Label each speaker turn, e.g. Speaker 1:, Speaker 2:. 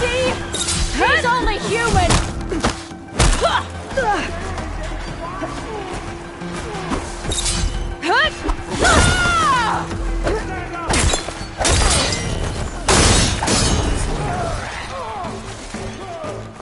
Speaker 1: see? He's